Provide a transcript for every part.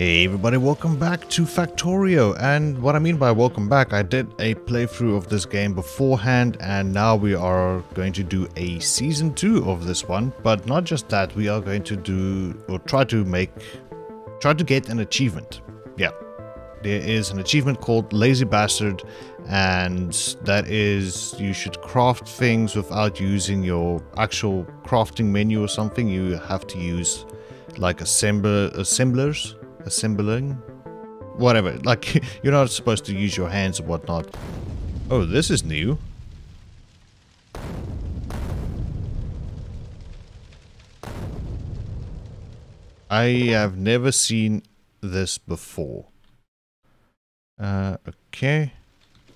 Hey everybody, welcome back to Factorio. And what I mean by welcome back, I did a playthrough of this game beforehand and now we are going to do a season 2 of this one. But not just that, we are going to do or try to make, try to get an achievement. Yeah, there is an achievement called Lazy Bastard and that is you should craft things without using your actual crafting menu or something, you have to use like assembler, assemblers assembling whatever like you're not supposed to use your hands or whatnot. Oh this is new. I have never seen this before. Uh, okay.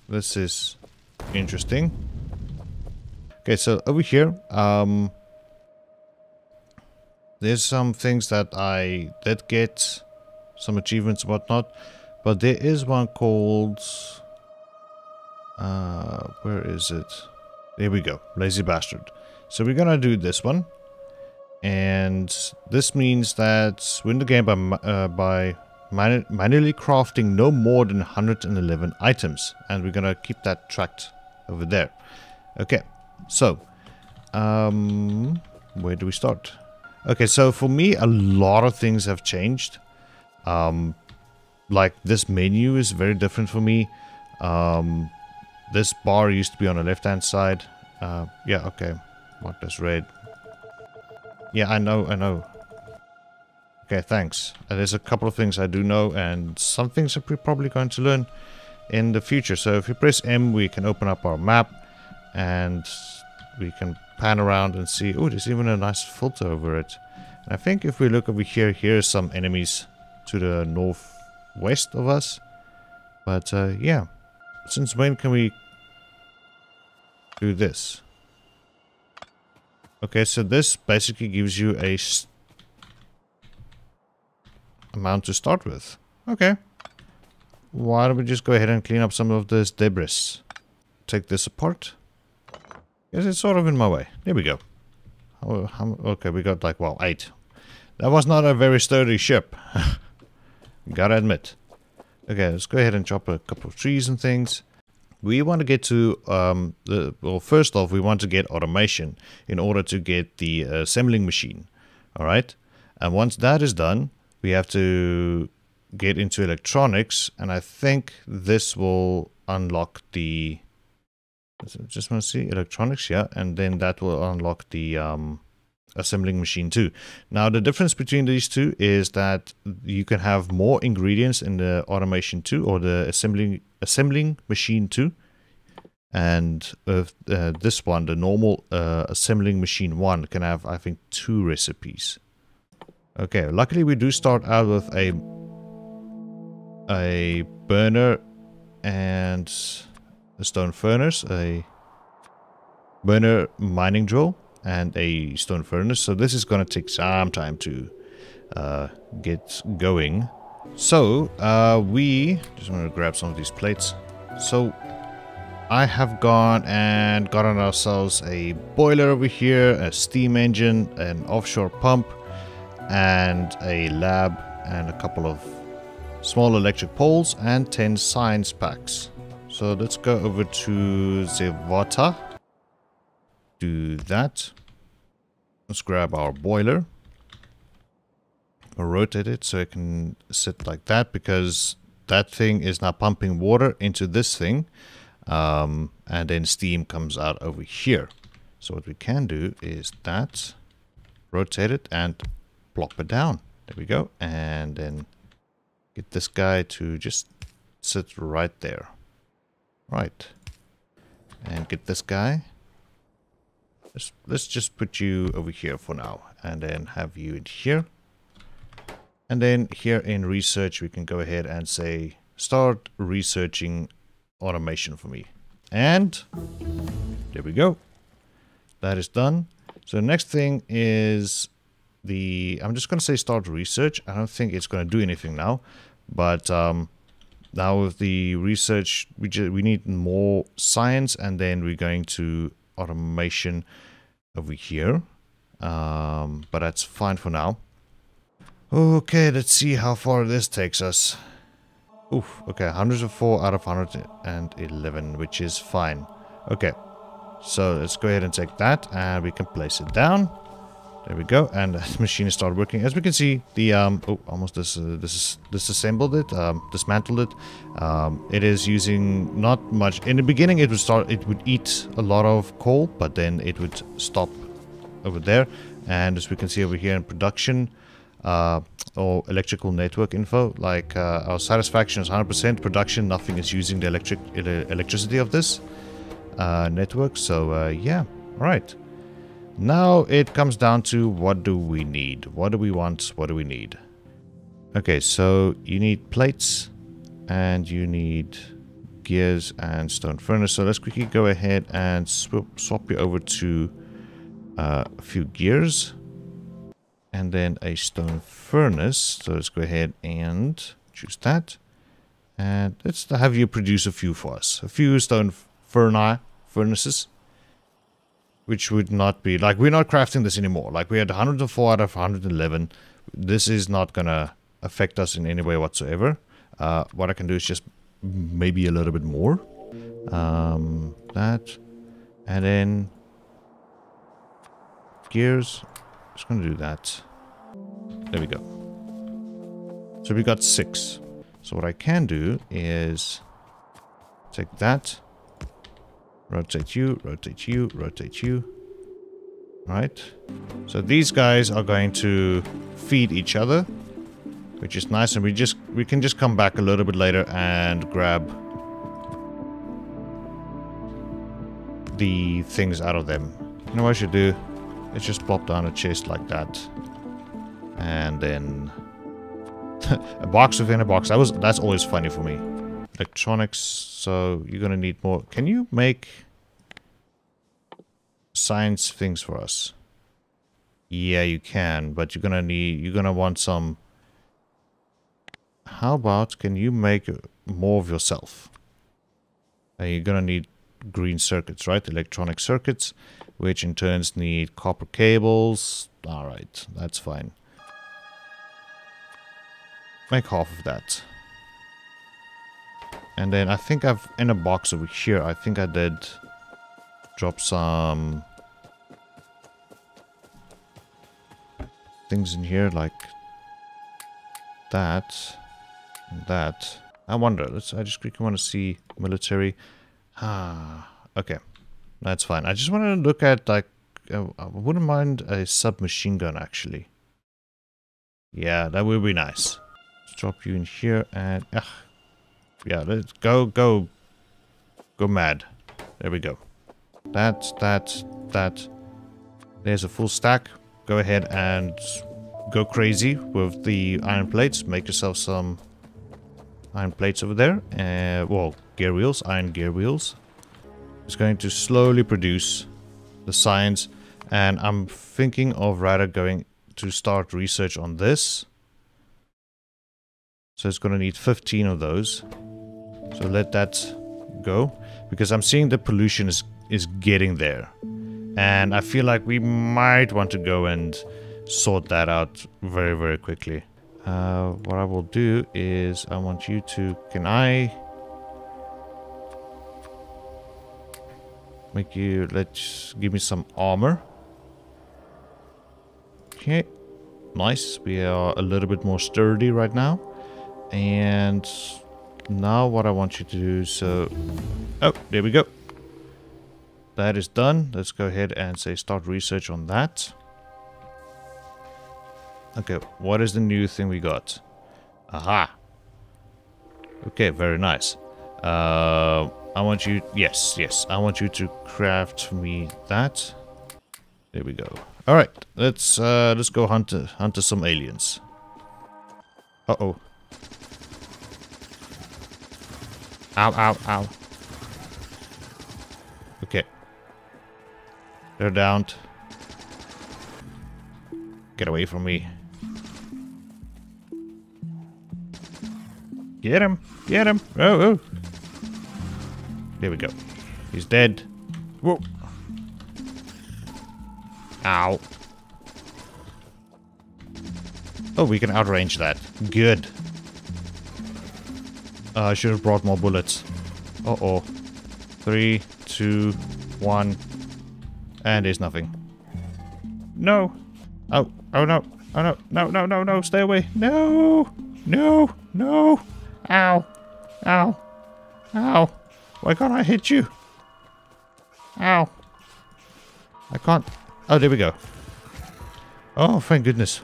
This is interesting. Okay so over here um there's some things that I did get some achievements and whatnot. But there is one called... Uh, where is it? There we go. Lazy Bastard. So we're gonna do this one. And this means that win the game by, uh, by manu manually crafting no more than 111 items. And we're gonna keep that tracked over there. Okay, so... Um, where do we start? Okay, so for me, a lot of things have changed. Um, like this menu is very different for me. Um, this bar used to be on the left hand side. Uh, yeah, okay. What does red? Yeah, I know, I know. Okay, thanks. Uh, there's a couple of things I do know, and some things we're probably going to learn in the future. So if you press M, we can open up our map, and we can pan around and see. Oh, there's even a nice filter over it. And I think if we look over here, here's some enemies to the northwest of us. But uh, yeah, since when can we do this? Okay, so this basically gives you a amount to start with. Okay. Why don't we just go ahead and clean up some of this debris? Take this apart. Yes, it's sort of in my way. There we go. Oh, okay, we got like, well, eight. That was not a very sturdy ship. Gotta admit. Okay, let's go ahead and chop a couple of trees and things. We want to get to, um, the well, first off, we want to get automation in order to get the assembling machine. Alright? And once that is done, we have to get into electronics, and I think this will unlock the... Just want to see electronics, yeah, and then that will unlock the um, assembling machine too. Now the difference between these two is that you can have more ingredients in the automation 2 or the assembling assembling machine 2 and uh, uh, this one the normal uh, assembling machine 1 can have I think two recipes. Okay, luckily we do start out with a a burner and a stone furnace, a burner mining drill and a stone furnace. So this is going to take some time to uh, get going. So uh, we just want to grab some of these plates. So I have gone and gotten ourselves a boiler over here, a steam engine, an offshore pump, and a lab, and a couple of small electric poles, and 10 science packs. So let's go over to Zevata do that. Let's grab our boiler. Rotate it so it can sit like that because that thing is now pumping water into this thing. Um, and then steam comes out over here. So what we can do is that, rotate it and plop it down. There we go. And then get this guy to just sit right there. Right. And get this guy Let's, let's just put you over here for now and then have you in here. And then here in research, we can go ahead and say, start researching automation for me. And there we go. That is done. So the next thing is the, I'm just going to say start research. I don't think it's going to do anything now, but um, now with the research, we, just, we need more science and then we're going to automation over here. Um, but that's fine for now. Okay, let's see how far this takes us. Oof, okay, 104 out of 111, which is fine. Okay, so let's go ahead and take that, and we can place it down. There we go, and the machine started working. As we can see, the um, oh, almost this uh, this is disassembled it, um, dismantled it. Um, it is using not much. In the beginning, it would start, it would eat a lot of coal, but then it would stop over there. And as we can see over here in production, uh, or electrical network info, like uh, our satisfaction is 100%. Production, nothing is using the electric electricity of this uh, network. So uh, yeah, all right. Now it comes down to what do we need? What do we want? What do we need? Okay, so you need plates and you need gears and stone furnace. So let's quickly go ahead and swap, you over to uh, a few gears and then a stone furnace. So let's go ahead and choose that. And let's have you produce a few for us. A few stone furnace furnaces which would not be like we're not crafting this anymore. Like we had 104 out of 111 this is not gonna affect us in any way whatsoever. Uh, what I can do is just maybe a little bit more. Um, that. And then gears. Just gonna do that. There we go. So we got six. So what I can do is take that Rotate you, rotate you, rotate you. Right? So these guys are going to feed each other, which is nice. And we just we can just come back a little bit later and grab the things out of them. You know what I should do? Let's just plop down a chest like that. And then a box within a box. That was that's always funny for me. Electronics, so you're gonna need more. Can you make science things for us? Yeah, you can, but you're gonna need, you're gonna want some... How about, can you make more of yourself? And you're gonna need green circuits, right? Electronic circuits, which in turns need copper cables. Alright, that's fine. Make half of that. And then I think I've, in a box over here, I think I did drop some things in here like that and that. I wonder, let's, I just quickly want to see military. Ah, okay. That's fine. I just want to look at like, uh, I wouldn't mind a submachine gun actually. Yeah, that would be nice. Let's drop you in here and, yeah, let's go, go, go mad. There we go. That, that, that. There's a full stack. Go ahead and go crazy with the iron plates. Make yourself some iron plates over there. Uh, well, gear wheels, iron gear wheels. It's going to slowly produce the science. And I'm thinking of rather going to start research on this. So it's going to need 15 of those. So let that go. Because I'm seeing the pollution is, is getting there. And I feel like we might want to go and sort that out very, very quickly. Uh, what I will do is I want you to... Can I... Make you... Let's... Give me some armor. Okay. Nice. We are a little bit more sturdy right now. And now what I want you to do, so... Oh, there we go. That is done. Let's go ahead and say start research on that. Okay, what is the new thing we got? Aha! Okay, very nice. Uh, I want you... Yes, yes. I want you to craft me that. There we go. Alright, let's uh, let's go hunt, hunt some aliens. Uh-oh. Ow, ow, ow. Okay. They're downed. Get away from me. Get him! Get him! Oh, oh! There we go. He's dead. Whoa! Ow. Oh, we can outrange that. Good. Uh, I should have brought more bullets. Uh-oh. Three, two, one. And there's nothing. No. Oh, oh no. Oh no. No, no, no, no. Stay away. No. No. No. Ow. Ow. Ow. Why can't I hit you? Ow. I can't. Oh, there we go. Oh, thank goodness.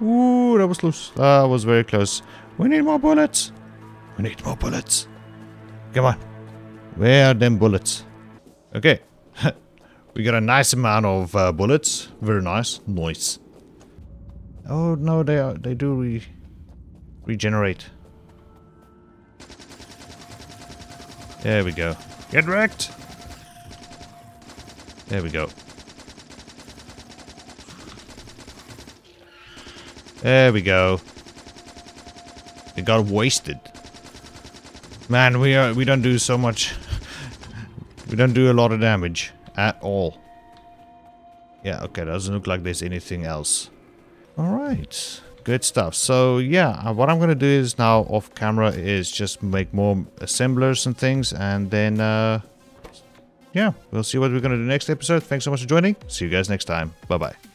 Ooh, that was close. That was very close. We need more bullets. We need more bullets. Come on. Where are them bullets? Okay. we got a nice amount of uh, bullets. Very nice. Nice. Oh, no, they are, they do re regenerate. There we go. Get wrecked! There we go. There we go. It got wasted. Man, we are we don't do so much. we don't do a lot of damage at all. Yeah, okay, doesn't look like there's anything else. Alright, good stuff. So yeah, uh, what I'm gonna do is now off camera is just make more assemblers and things and then uh, yeah, we'll see what we're gonna do next episode. Thanks so much for joining. See you guys next time. Bye bye.